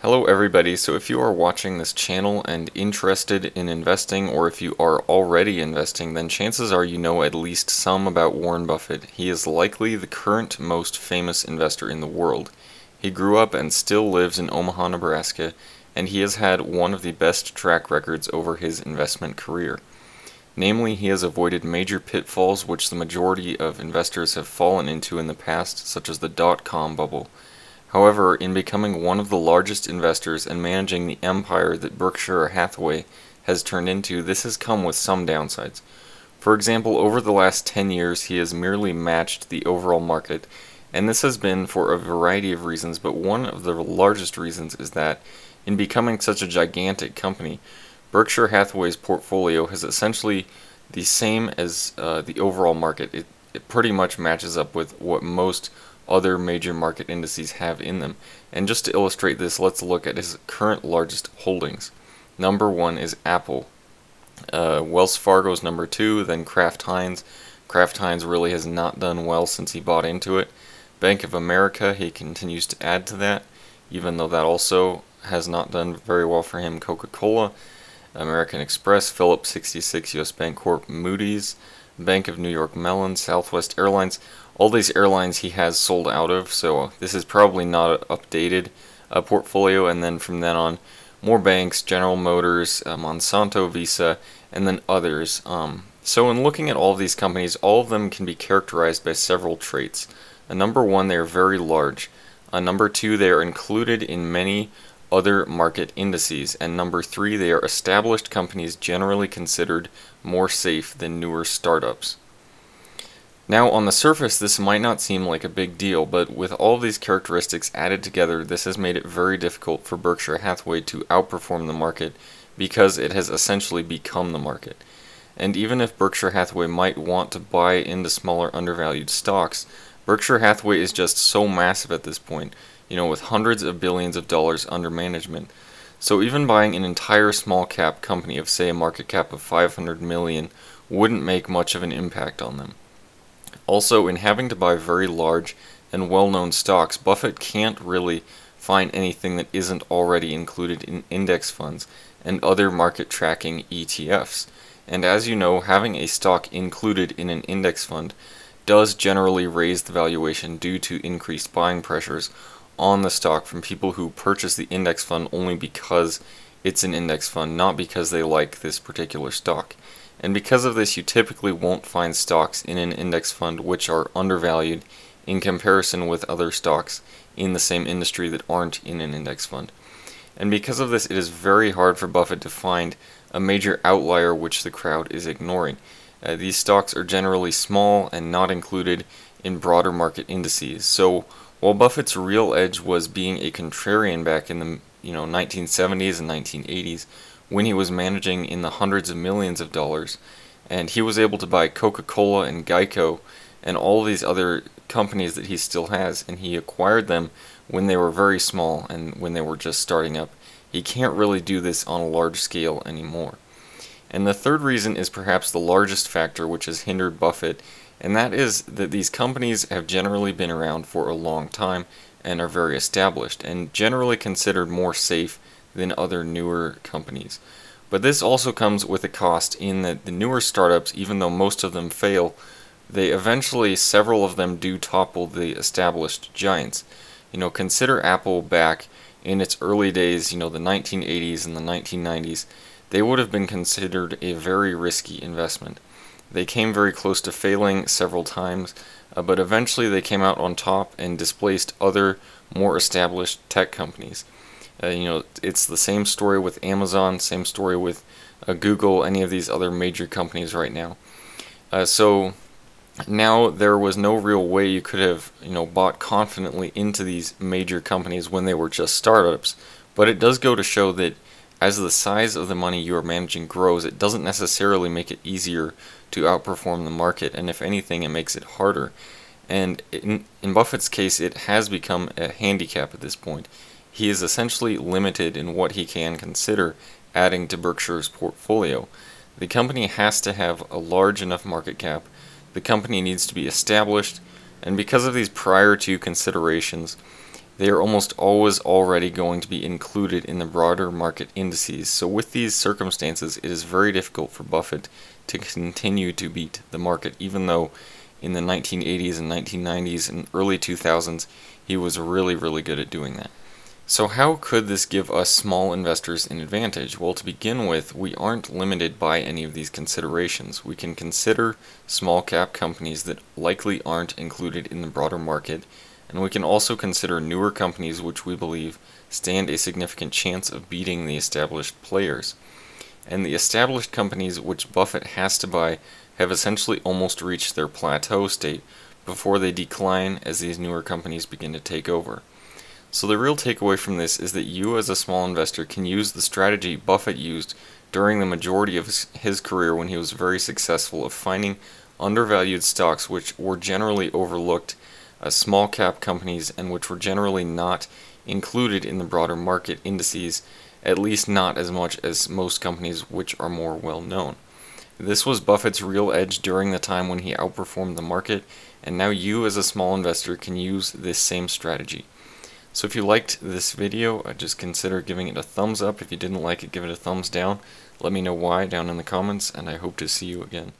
Hello everybody, so if you are watching this channel and interested in investing or if you are already investing then chances are you know at least some about Warren Buffett. He is likely the current most famous investor in the world. He grew up and still lives in Omaha, Nebraska and he has had one of the best track records over his investment career. Namely, he has avoided major pitfalls which the majority of investors have fallen into in the past, such as the dot-com bubble. However, in becoming one of the largest investors and managing the empire that Berkshire Hathaway has turned into, this has come with some downsides. For example, over the last 10 years, he has merely matched the overall market, and this has been for a variety of reasons, but one of the largest reasons is that in becoming such a gigantic company, Berkshire Hathaway's portfolio has essentially the same as uh, the overall market. It, it pretty much matches up with what most other major market indices have in them. And just to illustrate this, let's look at his current largest holdings. Number one is Apple. Uh, Wells Fargo's number two, then Kraft Heinz. Kraft Heinz really has not done well since he bought into it. Bank of America, he continues to add to that, even though that also has not done very well for him. Coca Cola, American Express, Phillips 66, US Bancorp, Moody's, Bank of New York Mellon, Southwest Airlines. All these airlines he has sold out of, so this is probably not an updated uh, portfolio. And then from then on, more banks, General Motors, uh, Monsanto, Visa, and then others. Um, so in looking at all of these companies, all of them can be characterized by several traits. Uh, number one, they are very large. Uh, number two, they are included in many other market indices. And number three, they are established companies generally considered more safe than newer startups. Now, on the surface, this might not seem like a big deal, but with all these characteristics added together, this has made it very difficult for Berkshire Hathaway to outperform the market because it has essentially become the market. And even if Berkshire Hathaway might want to buy into smaller undervalued stocks, Berkshire Hathaway is just so massive at this point you know, with hundreds of billions of dollars under management. So even buying an entire small cap company of say a market cap of 500 million wouldn't make much of an impact on them. Also, in having to buy very large and well-known stocks, Buffett can't really find anything that isn't already included in index funds and other market tracking ETFs. And as you know, having a stock included in an index fund does generally raise the valuation due to increased buying pressures on the stock from people who purchase the index fund only because it's an index fund, not because they like this particular stock. And because of this, you typically won't find stocks in an index fund which are undervalued in comparison with other stocks in the same industry that aren't in an index fund. And because of this, it is very hard for Buffett to find a major outlier which the crowd is ignoring. Uh, these stocks are generally small and not included in broader market indices. So while Buffett's real edge was being a contrarian back in the you know 1970s and 1980s, when he was managing in the hundreds of millions of dollars, and he was able to buy Coca-Cola and Geico and all these other companies that he still has, and he acquired them when they were very small and when they were just starting up. He can't really do this on a large scale anymore. And the third reason is perhaps the largest factor which has hindered Buffett and that is that these companies have generally been around for a long time and are very established and generally considered more safe than other newer companies. But this also comes with a cost in that the newer startups, even though most of them fail, they eventually, several of them do topple the established giants. You know, consider Apple back in its early days, you know, the 1980s and the 1990s, they would have been considered a very risky investment. They came very close to failing several times, uh, but eventually they came out on top and displaced other more established tech companies. Uh, you know, it's the same story with Amazon, same story with uh, Google, any of these other major companies right now. Uh, so now there was no real way you could have, you know, bought confidently into these major companies when they were just startups. But it does go to show that as the size of the money you are managing grows, it doesn't necessarily make it easier to outperform the market, and if anything, it makes it harder. And in, in Buffett's case, it has become a handicap at this point. He is essentially limited in what he can consider adding to Berkshire's portfolio. The company has to have a large enough market cap, the company needs to be established, and because of these prior to considerations, they are almost always already going to be included in the broader market indices. So with these circumstances, it is very difficult for Buffett to continue to beat the market, even though in the 1980s and 1990s and early 2000s, he was really, really good at doing that. So how could this give us small investors an advantage? Well, to begin with, we aren't limited by any of these considerations. We can consider small cap companies that likely aren't included in the broader market and we can also consider newer companies which we believe stand a significant chance of beating the established players. And the established companies which Buffett has to buy have essentially almost reached their plateau state before they decline as these newer companies begin to take over. So the real takeaway from this is that you as a small investor can use the strategy Buffett used during the majority of his, career when he was very successful of finding undervalued stocks which were generally overlooked uh, small cap companies and which were generally not included in the broader market indices, at least not as much as most companies which are more well known. This was Buffett's real edge during the time when he outperformed the market, and now you as a small investor can use this same strategy. So if you liked this video, uh, just consider giving it a thumbs up. If you didn't like it, give it a thumbs down. Let me know why down in the comments, and I hope to see you again.